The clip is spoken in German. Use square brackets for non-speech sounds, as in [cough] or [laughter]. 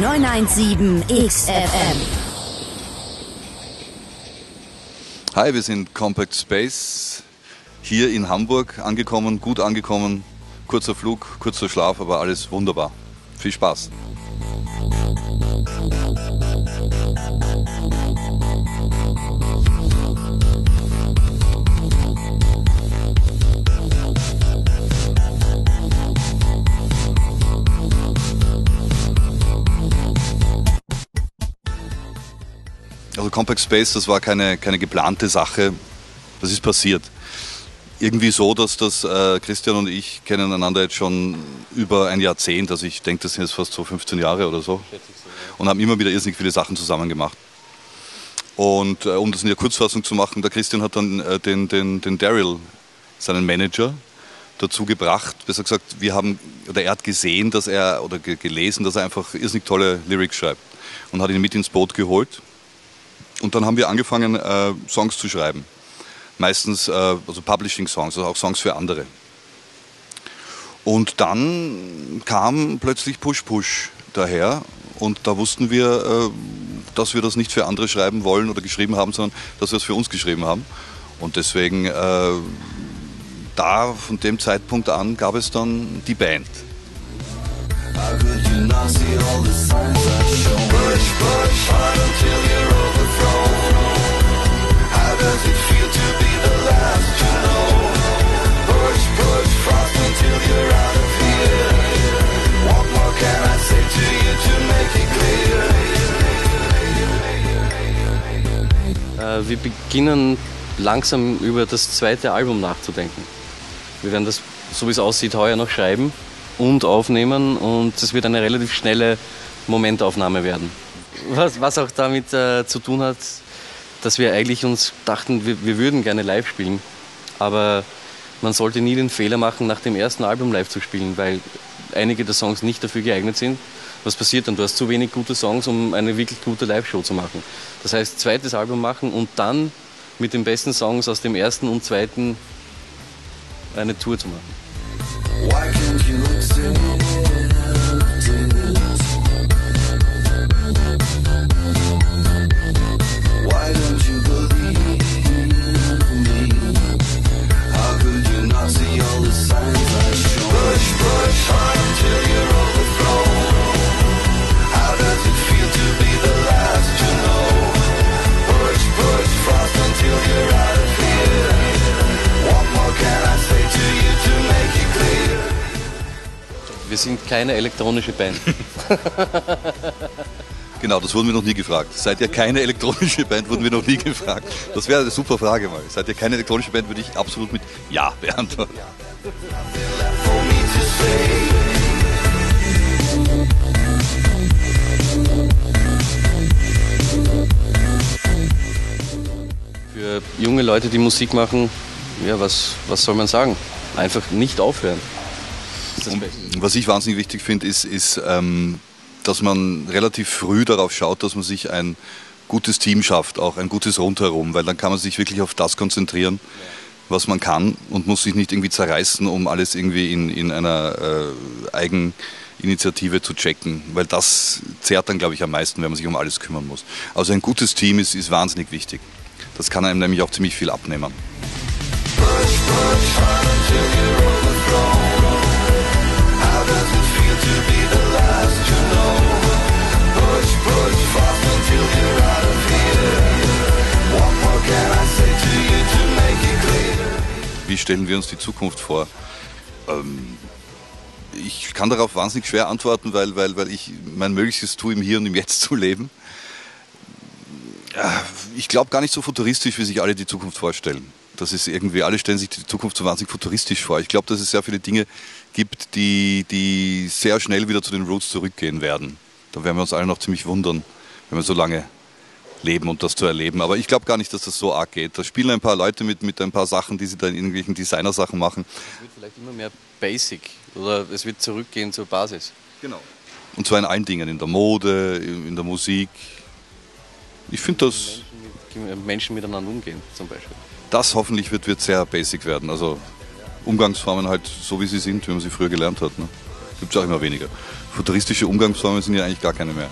917 XFM. Hi, wir sind Compact Space hier in Hamburg angekommen, gut angekommen. Kurzer Flug, kurzer Schlaf, aber alles wunderbar. Viel Spaß. Also Compact Space, das war keine, keine geplante Sache. Das ist passiert. Irgendwie so, dass das äh, Christian und ich kennen einander jetzt schon über ein Jahrzehnt. Also ich denke, das sind jetzt fast so 15 Jahre oder so. Und haben immer wieder irrsinnig viele Sachen zusammen gemacht. Und äh, um das in der Kurzfassung zu machen, der Christian hat dann äh, den, den, den Daryl, seinen Manager, dazu gebracht, besser gesagt, wir haben, oder er hat gesehen, dass er, oder ge gelesen, dass er einfach irrsinnig tolle Lyrics schreibt. Und hat ihn mit ins Boot geholt. Und dann haben wir angefangen, äh, Songs zu schreiben. Meistens äh, also Publishing-Songs, also auch Songs für andere. Und dann kam plötzlich Push Push daher und da wussten wir, äh, dass wir das nicht für andere schreiben wollen oder geschrieben haben, sondern dass wir es für uns geschrieben haben. Und deswegen, äh, da von dem Zeitpunkt an gab es dann die Band. How could you not see all the signs I show? Push, push hard until you're wir beginnen langsam über das zweite Album nachzudenken. Wir werden das, so wie es aussieht, heuer noch schreiben und aufnehmen und es wird eine relativ schnelle Momentaufnahme werden. Was, was auch damit äh, zu tun hat, dass wir eigentlich uns dachten, wir, wir würden gerne live spielen, aber man sollte nie den Fehler machen, nach dem ersten Album live zu spielen, weil einige der Songs nicht dafür geeignet sind. Was passiert dann? Du hast zu wenig gute Songs, um eine wirklich gute Live-Show zu machen. Das heißt, zweites Album machen und dann mit den besten Songs aus dem ersten und zweiten eine Tour zu machen. Sind keine elektronische Band. [laughs] Genau, das wurden wir noch nie gefragt. Seid ihr keine elektronische Band, wurden wir noch nie gefragt. Das wäre eine super Frage mal. Seid ihr keine elektronische Band, würde ich absolut mit Ja beantworten. Für junge Leute, die Musik machen, ja, was, was soll man sagen? Einfach nicht aufhören. Das ist das Beste. Was ich wahnsinnig wichtig finde, ist, ist ähm, dass man relativ früh darauf schaut, dass man sich ein gutes Team schafft, auch ein gutes Rundherum, weil dann kann man sich wirklich auf das konzentrieren, was man kann und muss sich nicht irgendwie zerreißen, um alles irgendwie in, in einer äh, Eigeninitiative zu checken, weil das zehrt dann, glaube ich, am meisten, wenn man sich um alles kümmern muss. Also ein gutes Team ist, ist wahnsinnig wichtig. Das kann einem nämlich auch ziemlich viel abnehmen. How Wie stellen wir uns die Zukunft vor? Ähm, ich kann darauf wahnsinnig schwer antworten, weil, weil, weil ich mein Möglichstes tue, im Hier und im Jetzt zu leben. Ja, Ich glaube gar nicht so futuristisch, wie sich alle die Zukunft vorstellen. Das ist irgendwie, alle stellen sich die Zukunft so wahnsinnig futuristisch vor. Ich glaube, dass es sehr viele Dinge gibt, die, die sehr schnell wieder zu den Roots zurückgehen werden. Da werden wir uns alle noch ziemlich wundern, wenn wir so lange leben und das zu erleben. Aber ich glaube gar nicht, dass das so arg geht. Da spielen ein paar Leute mit, mit ein paar Sachen, die sie da in irgendwelchen Designersachen machen. Es wird vielleicht immer mehr Basic oder es wird zurückgehen zur Basis. Genau. Und zwar in allen Dingen, in der Mode, in der Musik. Ich finde das, Menschen, mit, Menschen miteinander umgehen zum Beispiel. das hoffentlich wird, wird sehr basic werden. Also Umgangsformen halt so, wie sie sind, wie man sie früher gelernt hat. Ne? Gibt es auch immer weniger. Futuristische Umgangsformen sind ja eigentlich gar keine mehr.